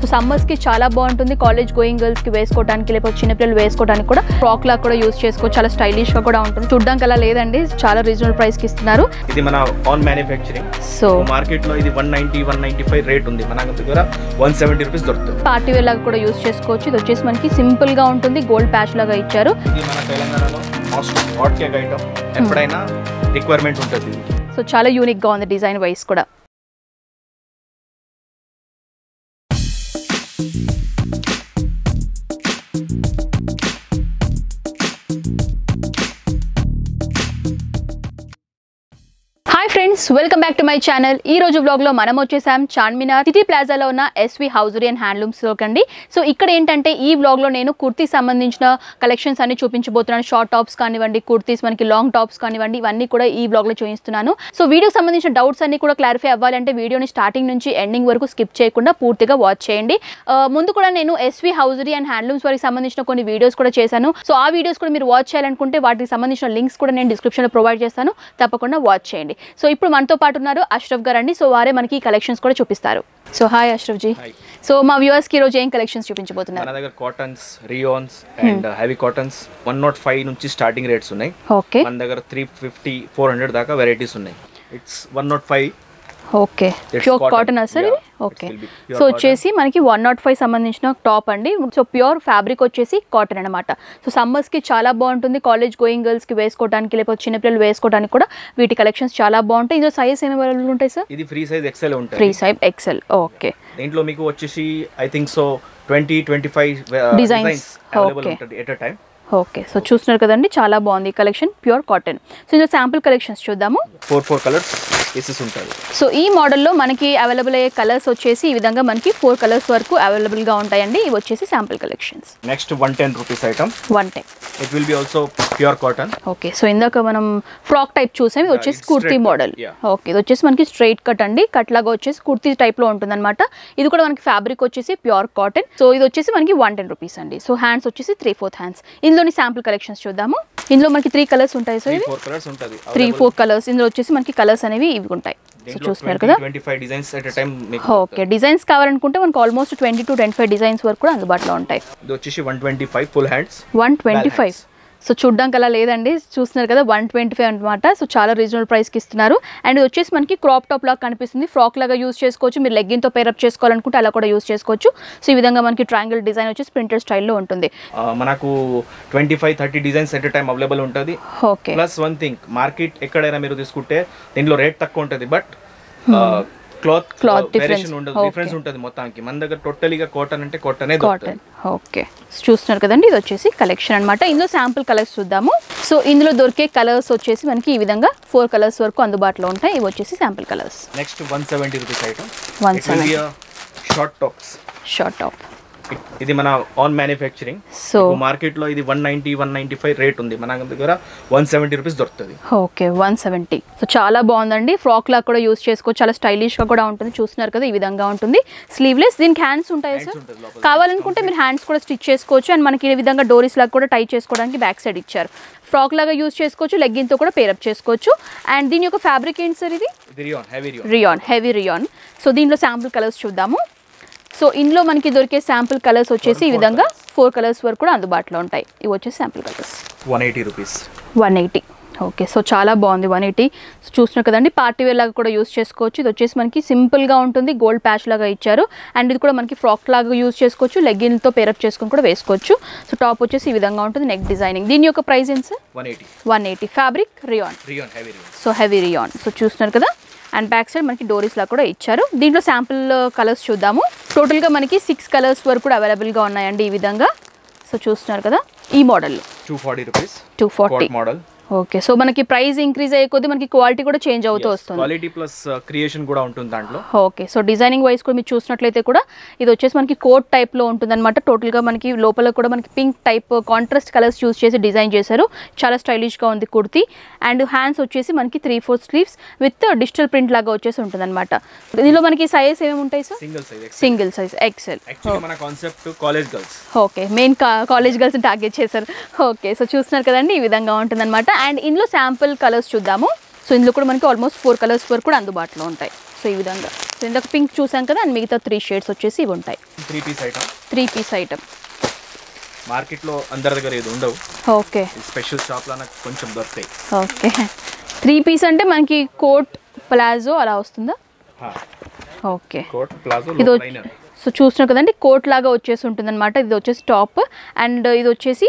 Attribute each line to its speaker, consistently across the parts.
Speaker 1: So సమ్మర్స్కి చాలా బాగుంటుంది. కాలేజ్ గోయింగ్ గర్ల్స్కి వేసుకోవడానికి లేకపోతే చిన్నపిల్లలు వేసుకోవడానికి కూడా ఫ్రాక్ లా కూడా యూస్ చేసుకోవచ్చు. చాలా స్టైలిష్గా కూడా ఉంటుంది. చూడడానికి అలా లేదండి. చాలా రీజనబుల్ ప్రైస్కి ఇస్తున్నారు.
Speaker 2: ఇది మన ఆన్ మ్యానుఫ్యాక్చరింగ్
Speaker 1: సో
Speaker 2: మార్కెట్లో ఇది one ninety one ninety five rate ఉంది. మన దగ్గర వన్ సెవెంటీ రూపీస్ దొరుకుతుంది.
Speaker 1: పార్టీ వేర్ లాగా కూడా యూస్ చేసుకోవచ్చు. ఇది వచ్చేసి మనకి సింపుల్గా ఉంటుంది. గోల్డ్ ప్యాచ్ లాగా ఇచ్చారు.
Speaker 2: ఇది మన తెలంగాణలో మోస్ట్ హాట్ కేక్ ఐటమ్ ఎప్పుడైనా రిక్వైర్మెంట్ ఉంటుంది.
Speaker 1: సో చాలా యూనిక్గా ఉంది డిజైన్ వైస్ కూడా. Friends welcome back to my channel. ఈ రోజు బ్లాగ్లో మనం వచ్చేసాం చార్మినార్. సిటీ ప్లాజాలో ఉన్న ఎస్వి హౌజరీ అండ్ హ్యాండ్లూమ్స్ లోకండి సో ఇక్కడ ఏంటంటే ఈ బ్లాగ్లో నేను కుర్తీ సంబంధించిన కలెక్షన్స్ అన్ని చూపించబోతున్నాను. షార్ట్ టాప్స్ కానివ్వండి కుర్తీస్ మనకి లాంగ్ టాప్స్ కానివ్వండి ఇవన్నీ కూడా ఈ బ్లాగ్లో చూపిస్తున్నాను. సో వీడియోకి సంబంధించిన డౌట్స్ అన్ని కూడా క్లారిఫై అవ్వాలంటే వీడియోని స్టార్టింగ్ నుంచి ఎండింగ్ వరకు స్కిప్ చేయకుండా పూర్తిగా వాచ్ చేయండి. ముందు కూడా నేను ఎస్వి హౌజరీ అండ్ హ్యాండ్లూమ్స్ వారికి సంబంధించిన కొన్ని వీడియోస్ కూడా చేశాను. సో ఆ వీడియోస్ కూడా మీరు వాచ్ చేయాలనుకుంటే వాటికి సంబంధించిన లింక్స్ కూడా నేను డిస్క్రిప్షన్లో ప్రొవైడ్ చేస్తాను. తప్పకుండా వాచ్ చేయండి. సో ఇప్పుడు మనతో పాటు ఉన్నారు అష్రఫ్ గారు అండి. సో వారే మనకి కలెక్షన్స్ కూడా చూపిస్తారు. So hi Ashraf ji. So మా వ్యూవర్స్కి ఈ రోజు ఏం కలెక్షన్స్ చూపించబోతున్నారు?
Speaker 2: మన దగ్గర cottons rayons and heavy cottons one not five నుంచి స్టార్టింగ్ రేట్స్ ఉన్నాయి.
Speaker 1: ఓకే
Speaker 2: మన దగ్గర త్రీ ఫిఫ్టీ ఫోర్ హండ్రెడ్ దాకా వెరైటీస్ ఉన్నాయి. It's one not five
Speaker 1: okay. Pure. Cotton sir ఇది? ఓకే సో వచ్చేసి మనకి వన్ నాట్ ఫైవ్ సంబంధించిన టాప్ అండి. సో ప్యూర్ ఫ్యాబ్రిక్ వచ్చేసి కాటన్ అనమాట సో సమ్మర్స్కి చాలా బాగుంటుంది. కాలేజ్ గోయింగ్ గర్ల్స్కి వేసుకోవడానికి లేకపోతే చిన్నపిల్లలు వేసుకోవడానికి కూడా వీటి కలెక్షన్స్ చాలా బాగుంటాయి. ఇందులో సైజ్ ఏమి అవైలబుల్ ఉంటాయి సార్?
Speaker 2: ఇది ఫ్రీ సైజ్ ఎక్సెల్
Speaker 1: ఫ్రీ
Speaker 2: ఉంటుంది.
Speaker 1: సైజ్ ఎక్సెల్ ఓకే
Speaker 2: దీంట్లో మీకు వచ్చేసి I think so twenty twenty five. Designs available. ఉంటుంది at a time
Speaker 1: okay so చూస్తున్నారు కదండి చాలా బాగుంది కలెక్షన్ ప్యూర్ కాటన్. సో ఇందులో శాంపుల్ కలెక్షన్స్ చూద్దాము.
Speaker 2: ఫోర్ ఫోర్ కలర్స్ పీసెస్ ఉంటుంది
Speaker 1: సో ఈ మోడల్లో మనకి అవైలబుల్ అయ్యే కలర్స్ వచ్చేసి ఈ విధంగా మనకి ఫోర్ కలర్స్ వరకు అవైలబుల్గా ఉంటాయండి. ఇవి వచ్చేసి sample collections.
Speaker 2: Next one ten rupees item
Speaker 1: one time
Speaker 2: it will be also pure cotton
Speaker 1: okay so ఇందాక మనం ఫ్రాక్ టైప్ చూసాం ఇది వచ్చేసి కుర్తీ మోడల్. ఓకే ఇది వచ్చేసి మనకి స్ట్రైట్ కట్ అండి. కట్ లాగా వచ్చేసి కుర్తీ టైప్లో ఉంటుందన్నమాట. ఇది కూడా మనకి ఫ్యాబ్రిక్ వచ్చేసి ప్యూర్ కాటన్. సో ఇది వచ్చేసి మనకి వన్ టెన్ రూపీస్ అండి. సో హ్యాండ్స్ వచ్చేసి త్రీ ఫోర్త్ హ్యాండ్స్ ఇందులోని శాంపుల్ కలెక్షన్స్ చూద్దాము. ఇందులో మనకి త్రీ కలర్స్ ఉంటాయి సో
Speaker 2: త్రీ ఫోర్ కలర్స్ ఉంటుంది.
Speaker 1: త్రీ ఫోర్ కలర్స్ ఇందులో వచ్చేసి మనకి కలర్స్ అనేవి ఇవి ఉంటాయి. సో చూస్తున్నారు కదా? ఓకే డిజైన్స్ కావాలనుకుంటే మనకు almost twenty two twenty five designs వరకు కూడా అందుబాటులో ఉంటాయి.
Speaker 2: వచ్చేసి one twenty five full hands
Speaker 1: one twenty five. So చూడ్డానికి అలా లేదండి. చూస్తున్నారు కదా వన్ ట్వంటీ ఫైవ్ అనమాట సో చాలా రీజనబుల్ ప్రైస్కి ఇస్తున్నారు. అండ్ వచ్చేసి మనకి క్రాప్ టాప్ లాగా కనిపిస్తుంది. ఫ్రాక్ లాగా యూస్ చేసుకోవచ్చు. మీరు లెగ్గిన్తో పేరప్ చేసుకోవాలనుకుంటే అలా కూడా యూస్ చేసుకోవచ్చు. సో ఈ విధంగా మనకి ట్రయాంగిల్ డిజైన్ వచ్చేసి ప్రింటెడ్ స్టైల్లో ఉంటుంది.
Speaker 2: మనకు twenty five thirty designs at time available ఉంటుంది.
Speaker 1: Okay
Speaker 2: plus one thing market ఎక్కడైనా మీరు తీసుకుంటే దీంట్లో రేట్ తక్కువ ఉంటుంది. But cloth
Speaker 1: difference.
Speaker 2: వేరియేషన్ ఉండదు. డిఫరెన్స్ ఉంటుంది మొత్తానికి. మన దగ్గర టోటలీగా కాటన్ అంటే కాటనే
Speaker 1: కాటన్ ఓకే. చూస్తున్నారు కదండి ఇది వచ్చేసి కలెక్షన్ అనమాట ఇందులో శాంపుల్ కలర్స్ చూద్దాము. సో ఇందులో దొరికే కలర్స్ వచ్చేసి మనకి ఈ విధంగా ఫోర్ కలర్స్ వరకు అందుబాటులో ఉంటాయి. ఇవి వచ్చేసి sample colours
Speaker 2: next one seventy rupees item
Speaker 1: one seven
Speaker 2: short tops
Speaker 1: short top
Speaker 2: ఇది మన ఆన్ మ్యానుఫ్యాక్చరింగ్
Speaker 1: సో
Speaker 2: మార్కెట్లో ఇది one ninety one ninety five rate ఉంది. మన దగ్గర వన్ సెవెంటీ రూపీస్ దొరుకుతుంది.
Speaker 1: ఓకే వన్ సెవెంటీ సో చాలా బాగుందండి. ఫ్రాక్ లాగా కూడా యూస్ చేసుకోవచ్చు చాలా స్టైలిష్గా కూడా ఉంటుంది. చూస్తున్నారు కదా ఈ విధంగా ఉంటుంది. స్లీవ్లెస్ దీనికి హ్యాండ్స్ ఉంటాయి సార్. కావాలనుకుంటే మీరు హ్యాండ్స్ కూడా స్టిచ్ చేసుకోవచ్చు. అండ్ మనకి ఈ విధంగా డోరీస్ లాగా కూడా టై చేసుకోవడానికి బ్యాక్ సైడ్ ఇచ్చారు. ఫ్రాక్ లాగా యూస్ చేసుకోవచ్చు లెగ్గిన్తో కూడా పేరప్ చేసుకోవచ్చు. అండ్ దీని యొక్క ఫ్యాబ్రిక్ ఏంటి సార్ ఇది?
Speaker 2: ఇది rayon heavy rayon
Speaker 1: rayon heavy rayon so దీనిలో శాంపుల్ కలర్స్ చూద్దాము. సో ఇందులో మనకి దొరికే శాంపుల్ కలర్స్ వచ్చేసి ఈ విధంగా ఫోర్ కలర్స్ వరకు కూడా అందుబాటులో ఉంటాయి. ఇవి వచ్చేసి sample colours.
Speaker 2: One eighty rupees
Speaker 1: one eighty okay so చాలా బాగుంది వన్ ఎయిటీ చూస్తున్నారు కదండి పార్టీ వేర్ లాగా కూడా యూస్ చేసుకోవచ్చు. ఇది వచ్చేసి మనకి సింపుల్గా ఉంటుంది గోల్డ్ ప్యాచ్ లాగా ఇచ్చారు. అండ్ ఇది కూడా మనకి ఫ్రాక్ లాగా యూస్ చేసుకోవచ్చు లెగ్గిన్తో పేరప్ చేసుకొని కూడా వేసుకోవచ్చు. సో టాప్ వచ్చేసి ఈ విధంగా ఉంటుంది నెక్ డిజైనింగ్ దీని యొక్క ప్రైస్ ఏంటి sir
Speaker 2: one eighty
Speaker 1: one eighty fabric rayon
Speaker 2: rayon heavy rayon
Speaker 1: so heavy rayon so చూస్తున్నారు కదా. అండ్ బ్యాక్ సైడ్ మనకి డోరీస్ లా కూడా ఇచ్చారు. దీంట్లో శాంపుల్ కలర్స్ చూద్దాము. టోటల్గా మనకి సిక్స్ కలర్స్ వరకు కూడా అవైలబుల్గా ఉన్నాయండి ఈ విధంగా. సో చూస్తున్నారు కదా ఈ model.
Speaker 2: Two forty rupees.
Speaker 1: Two forty.
Speaker 2: Model
Speaker 1: okay so మనకి ప్రైస్ ఇంక్రీజ్ అయ్యే కొద్దీ మనకి క్వాలిటీ కూడా చేంజ్ అవుతూ వస్తుంది.
Speaker 2: క్వాలిటీ ప్లస్ క్రియేషన్ కూడా ఉంటుంది దాంట్లో.
Speaker 1: ఓకే సో డిజైనింగ్ వైజ్ కూడా మీరు చూసినట్లయితే కూడా ఇది వచ్చేసి మనకి కోట్ టైప్లో ఉంటుందన్నమాట. టోటల్గా మనకి లోపల కూడా మనకి pink type contrast colours use చేసి డిజైన్ చేశారు. చాలా స్టైలిష్గా ఉంది కుర్తీ. అండ్ హ్యాండ్స్ వచ్చేసి మనకి three four sleeves with digital print లాగా వచ్చేసి ఉంటుందన్నమాట. దీనిలో మనకి సైజ్ ఏమేమి ఉంటాయి sir
Speaker 2: single size
Speaker 1: single size XL
Speaker 2: actually మన concept college girls
Speaker 1: okay main college girls target చేశారు. ఓకే సో చూస్తున్నారు కదండి ఈ విధంగా ఉంటుందన్నమాట. అండ్ ఇందులో శాంపుల్ కలర్స్ చూద్దాము. సో ఇందులో కూడా మనకి ఆల్మోస్ట్ ఫోర్ కలర్స్ వరకు కూడా అందుబాటులో ఉంటాయి. సో ఈ విధంగా. సో ఇందాక పింక్ చూసాం కదా అండ్ మిగతా త్రీ షేడ్స్ వచ్చేసి ఇవి ఉంటాయి.
Speaker 2: Three piece item
Speaker 1: three piece item
Speaker 2: మార్కెట్లో అందరి దగ్గర ఇది ఉండవు.
Speaker 1: ఓకే
Speaker 2: స్పెషల్ షాప్లో కొంచెం దొరుకుతాయి.
Speaker 1: ఓకే త్రీ పీస్ అంటే మనకి కోట్ ప్లాజో అలా వస్తుందా? ఓకే
Speaker 2: కోట్ ప్లాజో
Speaker 1: ఇది సో చూస్తున్నాం కదండి కోట్ లాగా వచ్చేసి ఉంటుంది అనమాట ఇది వచ్చేసి టాప్ అండ్ ఇది వచ్చేసి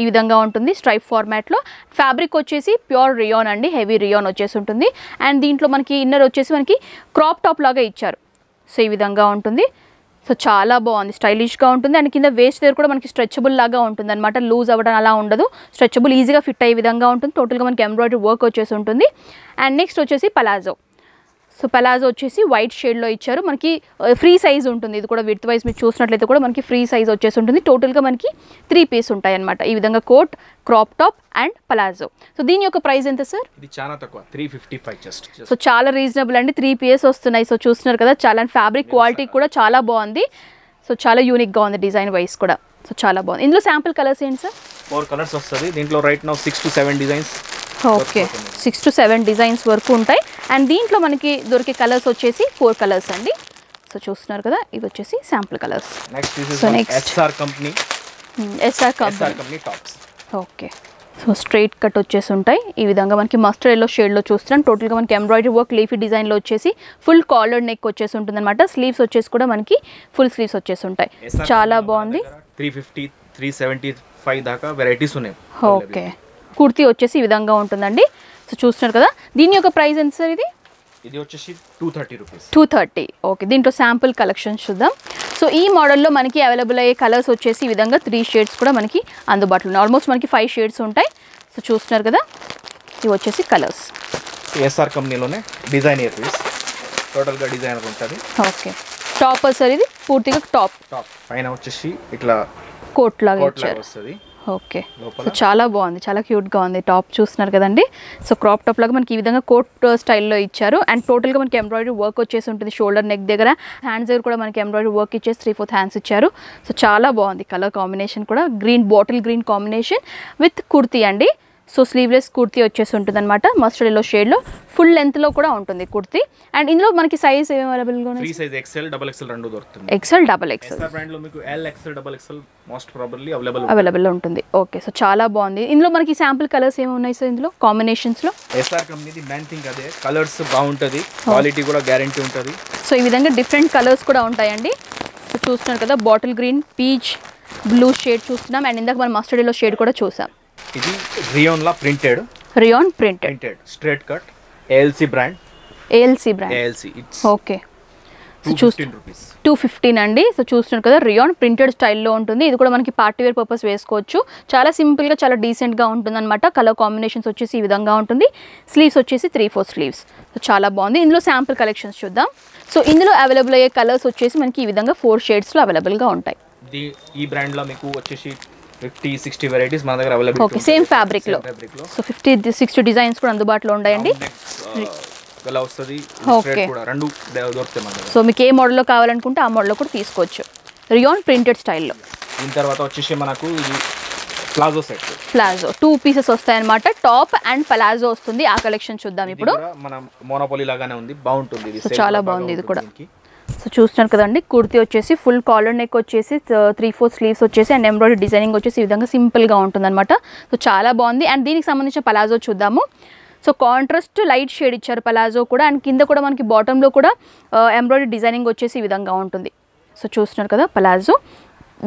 Speaker 1: ఈ విధంగా ఉంటుంది స్ట్రైప్ ఫార్మాట్లో. ఫ్యాబ్రిక్ వచ్చేసి ప్యూర్ రియాన్ అండి హెవీ రియాన్ వచ్చేసి ఉంటుంది. అండ్ దీంట్లో మనకి ఇన్నర్ వచ్చేసి మనకి క్రాప్ టాప్ లాగా ఇచ్చారు. సో ఈ విధంగా ఉంటుంది. సో చాలా బాగుంది స్టైలిష్గా ఉంటుంది. అండ్ కింద వేస్ట్ దగ్గర కూడా మనకి స్ట్రెచబుల్ లాగా ఉంటుంది అనమాట లూజ్ అవ్వడం అలా ఉండదు. స్ట్రెచబుల్ ఈజీగా ఫిట్ అయ్యే విధంగా ఉంటుంది. టోటల్గా మనకి ఎంబ్రాయిడరీ వర్క్ వచ్చేసి ఉంటుంది. అండ్ నెక్స్ట్ వచ్చేసి పలాజో సో పలాజో వచ్చేసి వైట్ షేడ్లో ఇచ్చారు. మనకి ఫ్రీ సైజ్ ఉంటుంది. ఇది కూడా విత్ వైజ్ మీరు చూసినట్లయితే కూడా మనకి ఫ్రీ సైజ్ వచ్చేసి ఉంటుంది. టోటల్గా మనకి త్రీ పీస్ ఉంటాయి అనమాట ఈ విధంగా coat crop top and palazzo so దీని యొక్క ప్రైస్ ఎంత సార్
Speaker 2: ఇది చాలా తక్కువ. Three fifty five just
Speaker 1: so చాలా రీజనబుల్ అండి. త్రీ పీఎస్ వస్తున్నాయి. సో చూస్తున్నారు కదా చాలా ఫ్యాబ్రిక్ క్వాలిటీ కూడా చాలా బాగుంది. సో చాలా యూనిక్గా ఉంది డిజైన్ వైస్ కూడా. సో చాలా బాగుంది. ఇందులో శాంపుల్ కలర్స్ ఏంటి సార్
Speaker 2: ఫోర్ కలర్స్ వస్తుంది. దీంట్లో right now six to seven designs
Speaker 1: okay six to seven designs వరకు ఉంటాయి. అండ్ దీంట్లో మనకి దొరికే కలర్స్ వచ్చేసి ఫోర్ కలర్స్ అండి. సో చూస్తున్నారు కదా ఇవి వచ్చేసి sample colours
Speaker 2: next is
Speaker 1: next.
Speaker 2: SR company
Speaker 1: SR cup
Speaker 2: SR company tops
Speaker 1: okay so straight cut వచ్చేసి ఉంటాయి. ఈ విధంగా మనకి మస్టర్డ్ ఎల్లో షేడ్లో చూస్తున్నాం. టోటల్గా మనకి ఎంబ్రాయిడరీ వర్క్ లీఫీ డిజైన్లో వచ్చేసి ఫుల్ కాలర్ నెక్ వచ్చేసి ఉంటుంది అనమాట స్లీవ్స్ వచ్చేసి కూడా మనకి ఫుల్ స్లీవ్స్ వచ్చేసి ఉంటాయి. చాలా బాగుంది.
Speaker 2: Three fifty three seventy five దాకా వెరైటీస్ ఉన్నాయి.
Speaker 1: ఓకే కుర్తీ వచ్చేసి ఈ విధంగా ఉంటుందండి. సో చూస్తున్నారు కదా దీని యొక్క ప్రైస్ ఎంత సార్ ఇది?
Speaker 2: ఇది వచ్చేసి two thirty rupees
Speaker 1: two thirty okay దీంట్లో శాంపుల్ కలెక్షన్స్ చూద్దాం. సో ఈ మోడల్లో మనకి అవైలబుల్ అయ్యే కలర్స్ వచ్చేసి ఈ విధంగా త్రీ షేడ్స్ కూడా మనకి అందుబాటులో ఉన్నాయి. ఆల్మోస్ట్ మనకి ఫైవ్ షేడ్స్ ఉంటాయి. సో చూస్తున్నారు కదా ఇవి వచ్చేసి కలర్స్.
Speaker 2: ఎస్ఆర్ కంపెనీలోనే డిజైన్ ఇయర్ పీస్ టోటల్గా డిజైనర్ ఉంటుంది
Speaker 1: ఓకే. టాప్ సార్ ఇది పూర్తిగా టాప్
Speaker 2: టాప్ పైన వచ్చేసి ఇట్లా
Speaker 1: కోట్ లాగా
Speaker 2: వస్తుంది.
Speaker 1: ఓకే. సో చాలా బాగుంది. చాలా క్యూట్గా ఉంది. టాప్ చూస్తున్నారు కదండి. సో క్రాప్ టాప్ లాగా మనకి ఈ విధంగా కోట్ స్టైల్లో ఇచ్చారు. అండ్ టోటల్గా మనకి ఎంబ్రాయిడరీ వర్క్ వచ్చేసి ఉంటుంది షోల్డర్ నెక్ దగ్గర. హ్యాండ్స్ దగ్గర కూడా మనకి ఎంబ్రాయిడరీ వర్క్ ఇచ్చేసి త్రీ ఫోర్త్ హ్యాండ్స్ ఇచ్చారు. సో చాలా బాగుంది. కలర్ కాంబినేషన్ కూడా. Green bottle green combination with kurti అండి. సో స్లీవ్లెస్ కుర్తీ వచ్చేసి ఉంటుంది అనమాట మస్టర్డ్ ఎల్లో షేడ్లో ఫుల్ లెంత్లో కూడా ఉంటుంది కుర్తీ. అండ్ ఇందులో మనకి సైజ్ అవైలబుల్గా ఉన్నాయి?
Speaker 2: సైజ్ ఎక్సెల్ డబల్ ఎక్సెల్ రెండు దొరుకుతుంది.
Speaker 1: ఎక్సెల్ డబల్ ఎక్సెల్
Speaker 2: ఎస్ఆర్ బ్రాండ్లో మీకు L XL double XL most probably available
Speaker 1: available ఉంటుంది. ఓకే సో చాలా బాగుంది. ఇందులో మనకి శాంపుల్ కలర్స్ ఏమి ఉన్నాయి సార్ ఇందులో? కాంబినేషన్స్లో
Speaker 2: ఎస్ఆర్ కంపెనీది మెయిన్ థింగ్ అదే. కలర్స్ బాగుంటుంది. క్వాలిటీ కూడా గ్యారంటీ ఉంటుంది.
Speaker 1: సో ఈ విధంగా డిఫరెంట్ కలర్స్ కూడా ఉంటాయండి. సో చూస్తున్నారు కదా bottle green peach blue shade చూస్తున్నాం. అండ్ ఇందాక మనం మస్టర్డ్ ఎల్లో షేడ్ కూడా చూసాం.
Speaker 2: ఇది rayon law printed
Speaker 1: rayon printed
Speaker 2: printed straight cut ALC brand
Speaker 1: ALC brand
Speaker 2: ALC it's
Speaker 1: okay
Speaker 2: two fifteen
Speaker 1: అండి. సో చూస్తున్నారు కదా రియాన్ ప్రింటెడ్ స్టైల్లో ఉంటుంది. ఇది కూడా మనకి పార్టీ వేర్ పర్పస్ వేసుకోవచ్చు. చాలా సింపుల్గా చాలా డీసెంట్గా ఉంటుంది అనమాట కలర్ కాంబినేషన్స్ వచ్చేసి ఈ విధంగా ఉంటుంది. స్లీవ్స్ వచ్చేసి త్రీ ఫోర్ స్లీవ్స్ సో చాలా బాగుంది. ఇందులో శాంపుల్ కలెక్షన్స్ చూద్దాం. సో ఇందులో అవైలబుల్ అయ్యే కలర్స్ వచ్చేసి మనకి ఈ విధంగా ఫోర్ షేడ్స్లో అవైలబుల్గా ఉంటాయి.
Speaker 2: ఈ బ్రాండ్లో మీకు వచ్చేసి ఫిఫ్టీ సిక్స్టీ వెరైటీస్ మన దగ్గర అవైలబుల్
Speaker 1: ఓకే సేమ్ ఫ్యాబ్రిక్లో. సో ఫిఫ్టీ సిక్స్టీ డిజైన్స్ కూడా అందుబాటులో ఉన్నాయండి.
Speaker 2: ఎలా వస్తుంది
Speaker 1: Okay.
Speaker 2: స్ట్రేట్ కూడా. రెండు దొరుకుతాయి
Speaker 1: సో మీకు ఏ మోడల్లో కావాలనుకుంటే ఆ మోడల్లో కూడా తీసుకోవచ్చు. రియాన్ ప్రింటెడ్ స్టైల్లో
Speaker 2: దీని తర్వాత వచ్చేసి మనకు palazzo set
Speaker 1: palazzo two pieces వస్తాయన్నమాట. టాప్ అండ్ పలాజో వస్తుంది. ఆ కలెక్షన్ చూద్దాం ఇప్పుడు.
Speaker 2: మన మోనోపాలి లాగానే ఉంది. బాగుంటుంది.
Speaker 1: చాలా బాగుంది ఇది కూడా. సో చూస్తున్నారు కదండి కుర్తీ వచ్చేసి ఫుల్ కాలర్ నెక్ వచ్చేసి త్రీ ఫోర్ స్లీవ్స్ వచ్చేసి అండ్ ఎంబ్రాయిడరీ డిజైనింగ్ వచ్చేసి ఈ విధంగా సింపుల్గా ఉంటుందన్నమాట. సో చాలా బాగుంది. అండ్ దీనికి సంబంధించిన పలాజో చూద్దాము. సో కాంట్రాస్ట్ లైట్ షేడ్ ఇచ్చారు పలాజో కూడా. అండ్ కింద కూడా మనకి బాటంలో కూడా ఎంబ్రాయిడరీ డిజైనింగ్ వచ్చేసి ఈ విధంగా ఉంటుంది. సో చూస్తున్నారు కదా పలాజో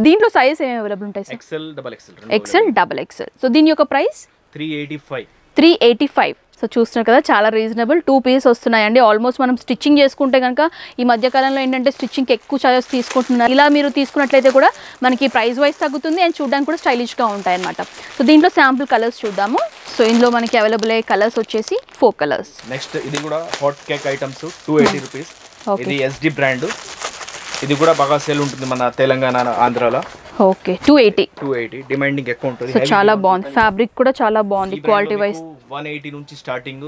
Speaker 1: దీంట్లో సైజ్ ఏమి అవైలబుల్ ఉంటాయి sir?
Speaker 2: XL double XL
Speaker 1: XL double XL so దీని యొక్క price
Speaker 2: three eighty five
Speaker 1: three eighty five so చూస్తున్నారు కదా చాలా రీజనబుల్ టూ పీస్ వస్తున్నాయండి. ఆల్మోస్ట్ మనం స్టిచ్చింగ్ చేసుకుంటే కనుక ఈ మధ్యకాలంలో ఏంటంటే స్టిచ్చింగ్కి ఎక్కువ చార్జెస్ తీసుకుంటున్నారు. ఇలా మీరు తీసుకున్నట్లయితే కూడా మనకి ప్రైస్ వైజ్ తగ్గుతుంది అండ్ చూడడానికి కూడా స్టైలిష్గా ఉంటాయి అనమాట సో దీంట్లో శాంపుల్ కలర్స్ చూద్దాము. సో ఇందులో మనకి అవైలబుల్ అయ్యే కలర్స్ వచ్చేసి ఫోర్ కలర్స్
Speaker 2: నెక్స్ట్ ఇది కూడా hot cake items two eighty rupees. ఇది ఎస్డి బ్రాండ్ ఇది కూడా బాగా సేల్ ఉంటుంది మన తెలంగాణ ఆంధ్రాలో.
Speaker 1: Okay two eighty
Speaker 2: two eighty demanding ఎక్కువ ఉంటుంది.
Speaker 1: చాలా బాగుంది. ఫ్యాబ్రిక్ కూడా చాలా బాగుంది క్వాలిటీ వైజ్
Speaker 2: వన్ ఎయిటీ నుంచి స్టార్టింగ్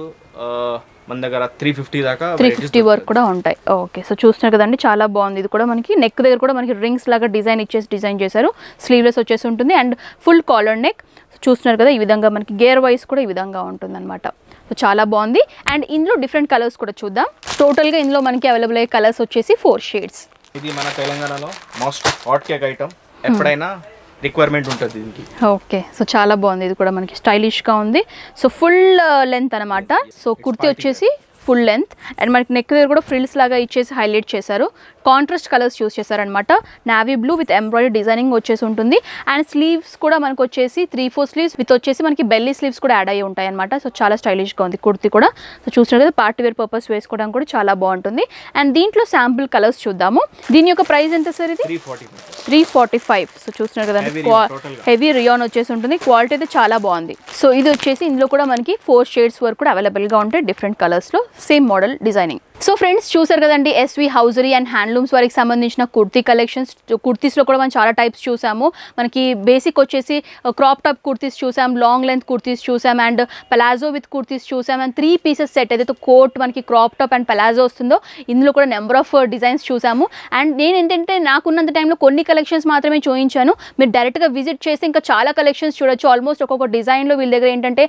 Speaker 2: మన దగ్గర త్రీ ఫిఫ్టీ దాకా
Speaker 1: త్రీ ఫిఫ్టీ వరకు కూడా ఉంటాయి. ఓకే సో చూస్తున్నారు కదండి చాలా బాగుంది. ఇది కూడా మనకి నెక్ దగ్గర కూడా మనకి రింగ్స్ లాగా డిజైన్ ఇచ్చేసి డిజైన్ చేశారు. స్లీవ్లెస్ వచ్చేసి ఉంటుంది అండ్ ఫుల్ కాలర్ నెక్ చూస్తున్నారు కదా ఈ విధంగా మనకి గేర్ వైస్ కూడా ఈ విధంగా ఉంటుంది అనమాట సో చాలా బాగుంది. అండ్ ఇందులో డిఫరెంట్ కలర్స్ కూడా చూద్దాం. టోటల్గా ఇందులో మనకి అవైలబుల్ అయ్యే కలర్స్ వచ్చేసి ఫోర్ షేడ్స్
Speaker 2: ఇది మన తెలంగాణలో మోస్ట్ హాట్ కేక్ ఐటమ్ ఎప్పుడైనా రిక్వైర్మెంట్ ఉంటుంది దీనికి.
Speaker 1: ఓకే. సో చాలా బాగుంది. ఇది కూడా మనకి స్టైలిష్గా ఉంది. సో ఫుల్ లెంత్ అనమాట సో కుర్తీ వచ్చేసి ఫుల్ లెంత్ అండ్ మనకి నెక్ దగ్గర కూడా ఫ్రిల్స్ లాగా ఇచ్చేసి హైలైట్ చేశారు. కాంట్రాస్ట్ కలర్స్ యూస్ చేశారనమాట navy blue with embroidery designing వచ్చేసి ఉంటుంది. అండ్ స్లీవ్స్ కూడా మనకు వచ్చేసి త్రీ ఫోర్ స్లీవ్స్ విత్ వచ్చేసి మనకి బెల్లీ స్లీవ్స్ కూడా యాడ్ అయ్యి ఉంటాయి అనమాట సో చాలా స్టైలిష్గా ఉంది కుర్తీ కూడా. సో చూసినట్లయితే పార్టీ వేర్ పర్పస్ వేసుకోవడానికి కూడా చాలా బాగుంటుంది. అండ్ దీంట్లో శాంపుల్ కలర్స్ చూద్దాము. దీని యొక్క ప్రైస్ ఎంత సార్ ఇది?
Speaker 2: త్రీ ఫార్టీ
Speaker 1: ఫైవ్ సో చూస్తున్నారు కదండి. హెవీ రియాన్ వచ్చేసి ఉంటుంది. క్వాలిటీ అయితే చాలా బాగుంది. సో ఇది వచ్చేసి ఇందులో కూడా మనకి ఫోర్ షేడ్స్ వరకు కూడా అవైలబుల్గా ఉంటాయి. డిఫరెంట్ కలర్స్లో same model designing so friends చూసారు కదండి ఎస్వి హౌజరీ అండ్ హ్యాండ్లూమ్స్ వారికి సంబంధించిన కుర్తీ కలెక్షన్స్ కుర్తీస్లో కూడా మనం చాలా టైప్స్ చూసాము. మనకి బేసిక్ వచ్చేసి uh, క్రాప్ టాప్ కుర్తీస్ చూసాం లాంగ్ లెంత్ కుర్తీస్ చూసాం అండ్ పలాజో విత్ కుర్తీస్ చూసాం అండ్ త్రీ పీసెస్ సెట్ ఏదైతే కోట్ మనకి క్రాప్ టాప్ అండ్ పలాజో వస్తుందో ఇందులో కూడా నెంబర్ ఆఫ్ డిజైన్స్ చూసాము. అండ్ నేను ఏంటంటే నాకున్నంత టైంలో కొన్ని కలెక్షన్స్ మాత్రమే చూపించాను మీరు డైరెక్ట్గా విజిట్ చేస్తే ఇంకా చాలా కలెక్షన్స్ చూడొచ్చు. ఆల్మోస్ట్ ఒక్కొక్క డిజైన్లో వీళ్ళ దగ్గర ఏంటంటే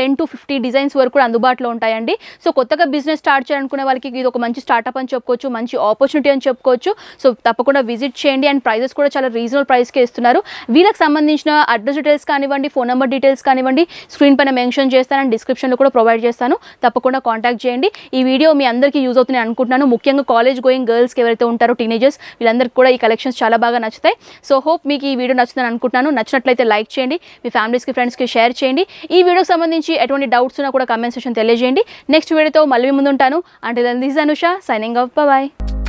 Speaker 1: టెన్ టు ఫిఫ్టీ డిజైన్స్ వరకు కూడా అందుబాటులో ఉంటాయండి. సో కొత్తగా బిజినెస్ స్టార్ట్ చేయాలనుకునే వాళ్ళకి ఇది ఒక మంచి స్టార్ట్అప్ అని చెప్పుకోవచ్చు మంచి ఆపర్చునిటీ అని చెప్పుకోవచ్చు. సో తప్పకుండా విజిట్ చేయండి అండ్ ప్రైజెస్ కూడా చాలా రీజనబుల్ ప్రైస్కే ఇస్తున్నారు. వీళ్ళకి సంబంధించిన అడ్రస్ డీటెయిల్స్ కానివ్వండి ఫోన్ నెంబర్ డీటెయిల్స్ కానివ్వండి స్క్రీన్ పైన మెన్షన్ చేస్తాను అండ్ డిస్క్రిప్షన్లో కూడా ప్రొవైడ్ చేస్తాను. తప్పకుండా కాంటాక్ట్ చేయండి. ఈ వీడియో మీ అందరికీ యూజ్ అవుతుంది అనుకుంటున్నాను. ముఖ్యంగా కాలేజ్ గోయింగ్ గర్ల్స్కి ఎవరైతే ఉంటారో టీనేజర్స్ వీళ్ళందరికీ కూడా ఈ కలెక్షన్స్ చాలా బాగా నచ్చుతాయి. సో హోప్ మీకు ఈ వీడియో నచ్చుతుంది అనుకుంటున్నాను. నచ్చినట్లయితే లైక్ చేయండి. మీ ఫ్యామిలీస్కి ఫ్రెండ్స్కి షేర్ చేయండి. ఈ వీడియోకి సంబంధించి ఎటువంటి డౌట్స్ ఉన్నా కూడా కమెంట్ సెక్షన్ తెలియజేయండి. నెక్స్ట్ వీడియోతో మళ్ళీ ముందుంటాను అంటే This is Anusha signing off. Bye bye.